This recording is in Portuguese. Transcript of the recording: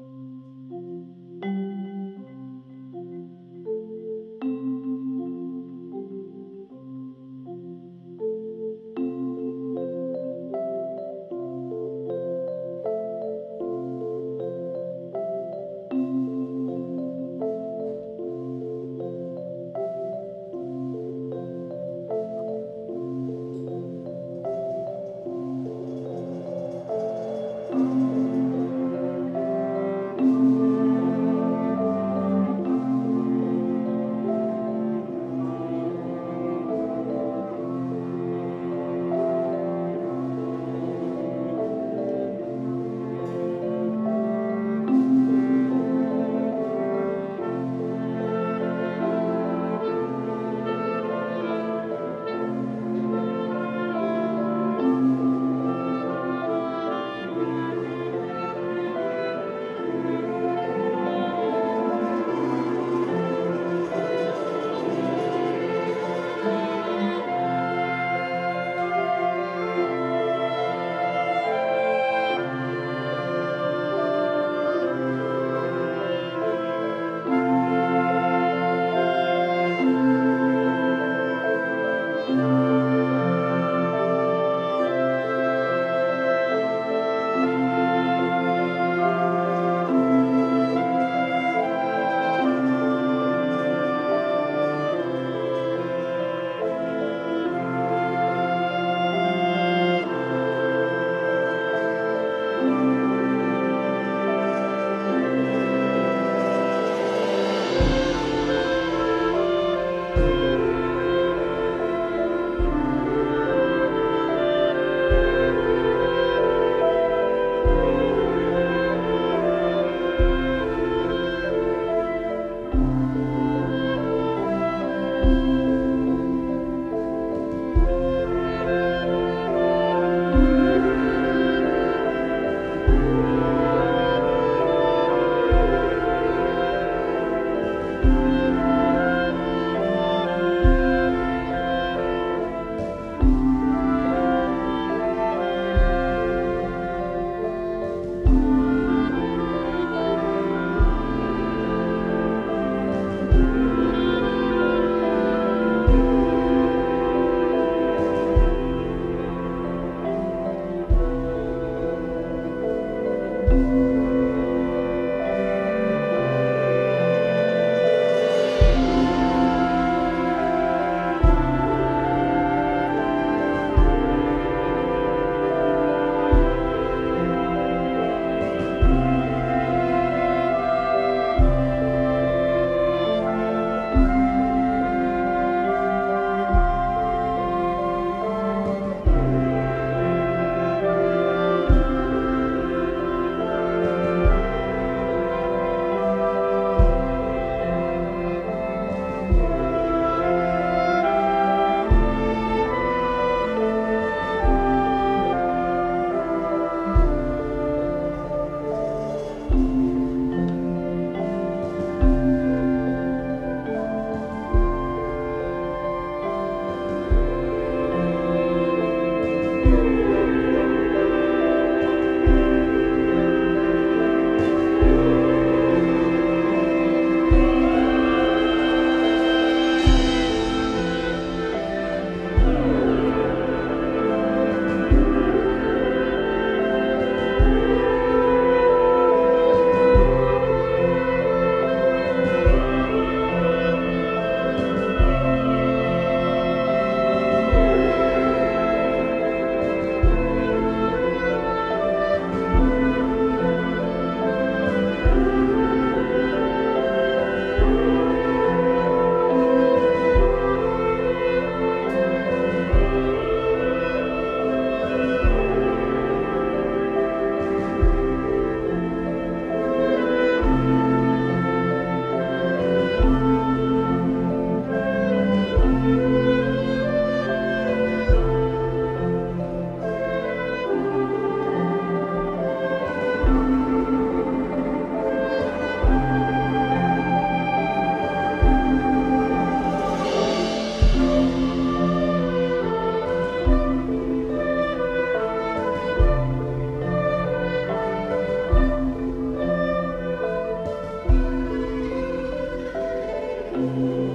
Música Música